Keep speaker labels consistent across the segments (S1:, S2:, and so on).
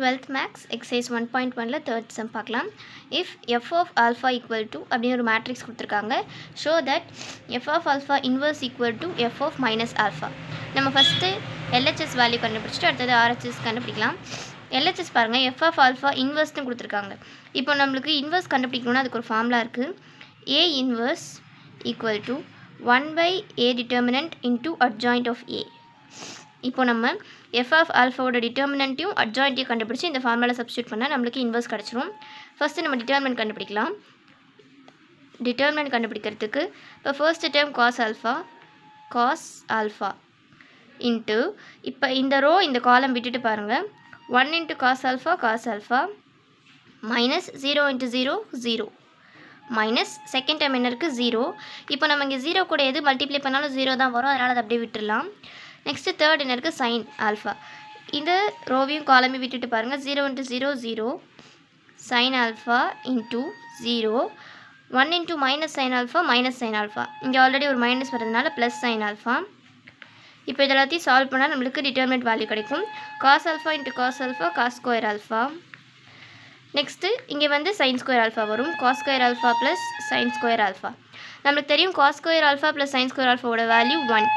S1: Twelfth maths exercise one point ஒனில் third செம் பார்க்கலாம். If f of alpha equal to அப்படின்னு ஒரு மேட்ரிக்ஸ் கொடுத்துருக்காங்க. Show that f of alpha inverse equal to f of minus alpha நம்ம first LHS value கண்டுபிடிச்சிட்டு அடுத்தது RHS கண்டுபிடிக்கலாம். LHS பாருங்கள் எஃப் ஆஃப் ஆல்ஃபா இன்வர்ஸ்னு கொடுத்துருக்காங்க. இப்போ நம்மளுக்கு இன்வர்ஸ் கண்டுபிடிக்கணும்னா அதுக்கு ஒரு ஃபார்முலா இருக்குது A inverse equal to one by A determinant into adjoint of A இப்போ நம்ம எஃப் ஆஃப் ஆல்ஃபாவோட டிட்டர்மினண்ட்டையும் அட்ஜாயிண்ட்டையும் கண்டுபிடிச்சி இந்த ஃபார்முலா சப்ஸ்டியூட் பண்ணால் நம்மளுக்கு இன்வெர்ஸ் கிடச்சிரும். ஃபஸ்ட்டு நம்ம டிட்டர்மினன்ட் கண்டுபிடிக்கலாம். டிட்டர்மினன்ட் கண்டுபிடிக்கிறதுக்கு இப்போ first term cos alpha cos alpha into இப்போ இந்த ரோ இந்த காலம் விட்டுட்டு பாருங்கள் one into cos alpha cos alpha minus zero into zero zero minus second time என்ன இருக்குது ஜீரோ இப்போ நம்ம இங்கே ஜீரோ கூட எது மல்டிப்ளை பண்ணாலும் ஜீரோ தான் வரும். அதனால் அதை அப்படியே விட்டுடலாம் நெக்ஸ்ட்டு தேர்ட் என்ன இருக்குது சைன் ஆல்ஃபா இந்த ரோவையும் காலமையும் விட்டுட்டு பாருங்கள் zero into zero zero sine alpha into zero one into minus sine alpha minus sine alpha இங்கே ஆல்ரெடி ஒரு மைனஸ் வரதுனால ப்ளஸ் சைன் ஆல்ஃபா இப்போ இது எல்லாத்தையும் சால்வ் பண்ணால் நம்மளுக்கு டிட்டர்மினட் வேல்யூ கிடைக்கும். Cos alpha into cos alpha cos square alpha next இங்கே வந்து சைன் ஸ்கொயர் ஆல்ஃபா வரும். Cos square alpha plus sine square alpha நம்மளுக்கு தெரியும் cos square alpha plus sine square ஆல்ஃபாவோட value one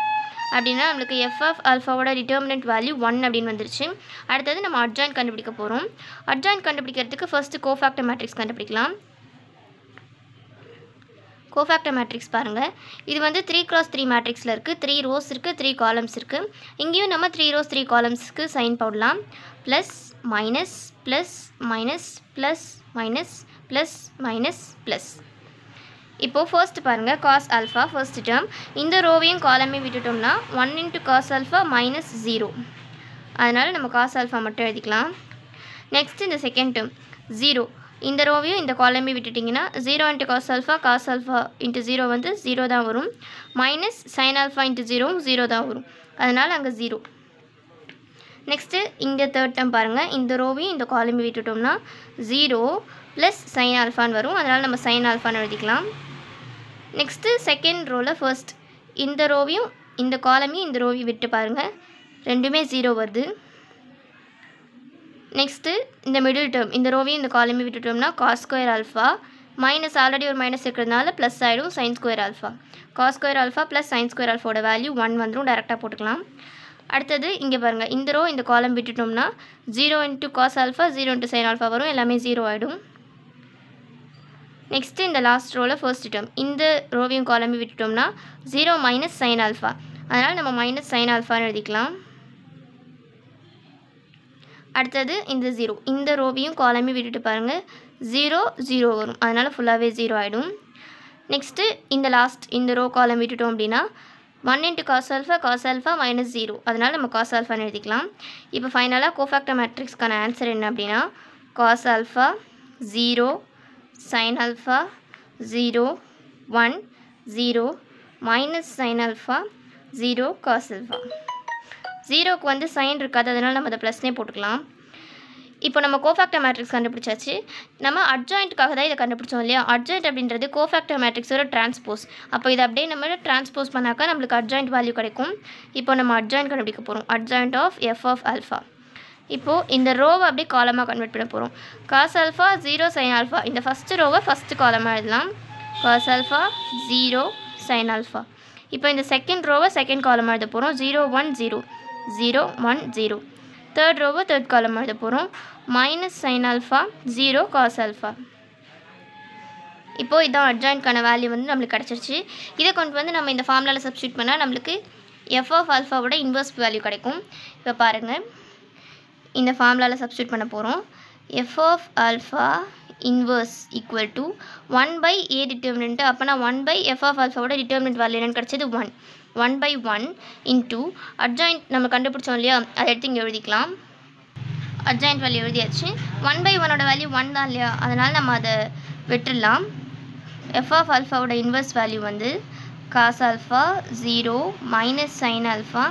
S1: அப்படின்னா நம்மளுக்கு எஃப் ஆஃப் ஆல்ஃபாவோட determinant value one அப்படின்னு வந்துருச்சு. அடுத்தது நம்ம அட்ஜாயின் கண்டுபிடிக்க போகிறோம் அட்ஜாயின் கண்டுபிடிக்கிறதுக்கு ஃபஸ்ட்டு கோஃபேக்டர் மேட்ரிக்ஸ் கண்டுபிடிக்கலாம். கோஃபேக்டர் மேட்ரிக்ஸ் பாருங்கள் இது வந்து த்ரீ க்ராஸ் த்ரீ மேட்ரிக்ஸில் இருக்குது த்ரீ ரோஸ் இருக்குது த்ரீ காலம்ஸ் இருக்குது இங்கேயும் நம்ம த்ரீ ரோஸ் த்ரீ காலம்ஸ்க்கு சைன் போடலாம். Plus minus plus minus plus minus plus minus plus இப்போது ஃபர்ஸ்ட் பாருங்கள் காஸ் ஆல்ஃபா ஃபர்ஸ்ட் டேர்ம் இந்த ரோவையும் காலமையும் விட்டுட்டோம்னா one into cos alpha minus zero அதனால் நம்ம காஸ் ஆல்ஃபா மட்டும் எழுதிக்கலாம். நெக்ஸ்ட் இந்த செகண்ட் டேர்ம் ஜீரோ இந்த ரோவையும் இந்த காலமையும் விட்டுட்டிங்கன்னா zero into cos alpha cos alpha into zero வந்து ஜீரோ தான் வரும். மைனஸ் சைன் ஆல்ஃபா இன்ட்டு ஜீரோவும் ஜீரோ தான் வரும். அதனால் அங்கே ஜீரோ நெக்ஸ்ட்டு இங்கே தேர்ட் டேம் பாருங்கள் இந்த ரோவையும் இந்த காலமையும் விட்டுட்டோம்னா ஜீரோ ப்ளஸ் சைன் ஆல்ஃபான்னு வரும். அதனால் நம்ம சைன் ஆல்ஃபான்னு எழுதிக்கலாம். நெக்ஸ்ட்டு செகண்ட் ரோவில் ஃபர்ஸ்ட் இந்த ரோவையும் இந்த காலமையும் இந்த ரோவையும் விட்டு பாருங்கள் ரெண்டுமே ஜீரோ வருது. நெக்ஸ்ட்டு இந்த மிடில் டேர்ம் இந்த ரோவையும் இந்த காலமையும் விட்டுட்டோம்னா cos square alpha minus already ஒரு மைனஸ் இருக்கிறதுனால ப்ளஸ் ஆகிடும் sine square alpha cos square alpha plus sine square ஆல்ஃபாவோட value one வந்துடும் டேரெக்டாக போட்டுக்கலாம். அடுத்தது இங்கே பாருங்கள் இந்த ரோ இந்த காலம் விட்டுட்டோம்னா zero into cos alpha zero into sine alpha வரும். எல்லாமே ஜீரோ ஆகிடும் நெக்ஸ்ட்டு இந்த லாஸ்ட் ரோவில் ஃபர்ஸ்ட் டேர்ம் இந்த ரோவையும் காலமையும் விட்டுட்டோம்னா ஜீரோ மைனஸ் சைன் ஆல்ஃபா அதனால் நம்ம மைனஸ் சைன் ஆல்ஃபான்னு எழுதிக்கலாம். அடுத்தது இந்த ஜீரோ இந்த ரோவையும் காலமையும் விட்டுட்டு பாருங்கள் ஜீரோ ஜீரோ வரும். அதனால் ஃபுல்லாகவே ஜீரோ ஆகிடும் நெக்ஸ்ட்டு இந்த லாஸ்ட் இந்த ரோ காலம் விட்டுட்டோம் அப்படின்னா one into cos alpha cos alpha minus zero அதனால் நம்ம காஸ் ஆல்ஃபான்னு எழுதிக்கலாம். இப்போ ஃபைனலாக கோஃபேக்டர் மேட்ரிக்ஸ்க்கான ஆன்சர் என்ன அப்படின்னா? Cos alpha zero sine alpha zero one zero minus sine alpha zero cos alpha ஜீரோக்கு வந்து சைன் இருக்காது அதனால் நம்ம அதை ப்ளஸ்னே போட்டுக்கலாம். இப்போ நம்ம கோஃபேக்டர் மேட்ரிக்ஸ் கண்டுபிடிச்சாச்சு. நம்ம அட்ஜாயிண்ட்டுக்காக தான் இதை கண்டுபிடிச்சோம் இல்லையா? அட்ஜாயிண்ட் அப்படின்றது கோஃபேக்டர் மேட்ரிக்ஸோட டிரான்ஸ்போஸ் அப்போ இதை அப்படியே நம்ம டிரான்ஸ்போஸ் பண்ணாக்கா நம்மளுக்கு அட்ஜாயிண்ட் வேல்யூ கிடைக்கும். இப்போ நம்ம அட்ஜாயிண்ட் கண்டுபிடிக்க போகிறோம் adjoint of f of alpha இப்போது இந்த ரோவை அப்படியே காலமாக கன்வெர்ட் பண்ண போகிறோம் cos alpha zero sine alpha இந்த ஃபஸ்ட்டு ரோவை ஃபஸ்ட்டு காலமாக எழுதலாம். Cos alpha zero sine alpha இப்போ இந்த செகண்ட் ரோவை செகண்ட் காலமாக எழுத போகிறோம் zero one zero zero one zero third ரோவை தேர்ட் காலமாக எழுத போகிறோம் minus sine alpha zero cos alpha இப்போது இதான் அட்ஜாயின்ட்கான வேல்யூ வந்து நம்மளுக்கு கிடச்சிருச்சு. இதை கொண்டு வந்து நம்ம இந்த ஃபார்முலாவில் சப்ஸ்டியூட் பண்ணால் நம்மளுக்கு எஃப் ஆஃப் ஆல்ஃபாவோட இன்வெர்ஸ் வேல்யூ கிடைக்கும். இப்போ பாருங்கள் இந்த ஃபார்முலாவில் சப்ஸ்டியூட் பண்ண போகிறோம் f of alpha inverse equal to one by A determinant அப்போனா ஒன் பை எஃப் ஆஃப் ஆல்ஃபாவோட டிட்டர்மினன்ட் வேல்யூ என்னென்னு கிடச்சது one one by one into adjoint நம்ம கண்டுபிடிச்சோம் இல்லையா? அதை எடுத்து இங்கே எழுதிக்கலாம். அட்ஜாயிண்ட் வேல்யூ எழுதியாச்சு. ஒன் பை ஒனோட வேல்யூ ஒன் தான் இல்லையா? அதனால் நம்ம அதை விட்டுடலாம். எஃப் ஆஃப் ஆல்ஃபாவோட இன்வர்ஸ் வேல்யூ வந்து cos alpha zero minus sine alpha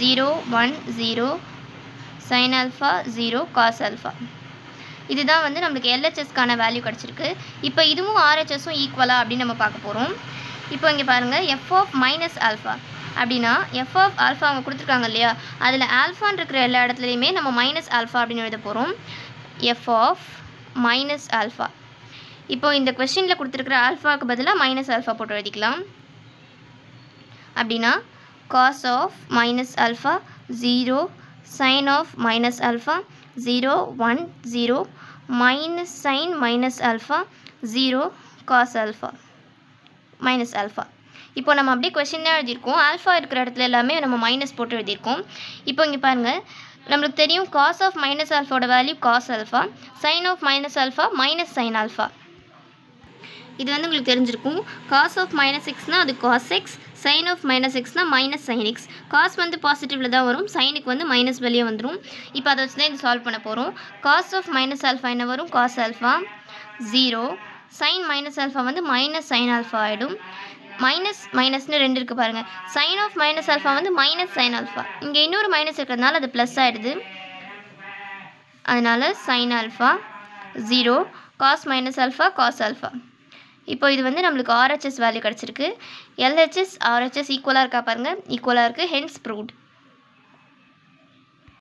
S1: zero one zero sine alpha zero cos alpha இதுதான் வந்து நம்மளுக்கு எல்ஹெச்எஸ்க்கான வேல்யூ கிடச்சிருக்கு. இப்போ இதுவும் ஆர்ஹெச்எஸும் ஈக்குவலாக அப்படின்னு நம்ம பார்க்க போகிறோம் இப்போ இங்கே பாருங்கள் எஃப் ஆஃப் மைனஸ் ஆல்ஃபா அப்படின்னா எஃப் ஆஃப் ஆல்ஃபா அவங்க கொடுத்துருக்காங்க இல்லையா? அதில் ஆல்ஃபான் இருக்கிற எல்லா இடத்துலையுமே நம்ம மைனஸ் ஆல்ஃபா அப்படின்னு எழுத போகிறோம் எஃப் ஆஃப் மைனஸ் ஆல்ஃபா இப்போ இந்த கொஸ்டினில் கொடுத்துருக்குற ஆல்ஃபாவுக்கு பதிலாக மைனஸ் ஆல்ஃபா போட்டு எழுதிக்கலாம். அப்படின்னா cos of minus alpha zero sine of minus alpha zero one zero minus sine minus alpha zero cos alpha minus alpha. இப்போ நம்ம அப்படியே கொஷின் தான் எழுதியிருக்கோம். ஆல்ஃபா இருக்கிற இடத்துல எல்லாமே நம்ம மைனஸ் போட்டு எழுதியிருக்கோம். இப்போ இங்கே பாருங்கள் நம்மளுக்கு தெரியும் cos of minus ஆல்ஃபாவோட value cos alpha sine of minus alpha minus sine alpha இது வந்து உங்களுக்கு தெரிஞ்சிருக்கும். காஸ் ஆஃப் மைனஸ் சிக்ஸ்னால் அது cos x sine of minus எக்ஸ்னால் minus sine x cos வந்து பாசிட்டிவில் தான் வரும். சைனுக்கு வந்து மைனஸ் வெளியே வந்துடும் இப்போ அதை வச்சு தான் இது சால்வ் பண்ண போகிறோம் காஸ் ஆஃப் மைனஸ் ஆல்ஃபா என்ன வரும்? Cos alpha zero sine minus alpha வந்து மைனஸ் சைன் ஆல்ஃபா ஆகிடும் மைனஸ் மைனஸ்னு ரெண்டு இருக்குது பாருங்கள் சைன் ஆஃப் மைனஸ் ஆல்ஃபா வந்து மைனஸ் சைன் ஆல்ஃபா இங்கே இன்னொரு மைனஸ் இருக்கிறதுனால அது ப்ளஸ் ஆகிடுது அதனால் sine alpha zero cos minus alpha cos alpha இப்போ இது வந்து நம்மளுக்கு ஆர்ஹெச்எஸ் வேல்யூ கிடச்சிருக்கு. எல்ஹெச்எஸ் ஆர்ஹெச்எஸ் ஈக்குவலாக இருக்கா பாருங்கள் ஈக்குவலாக இருக்குது ஹென்ஸ் ப்ரூவ்ட்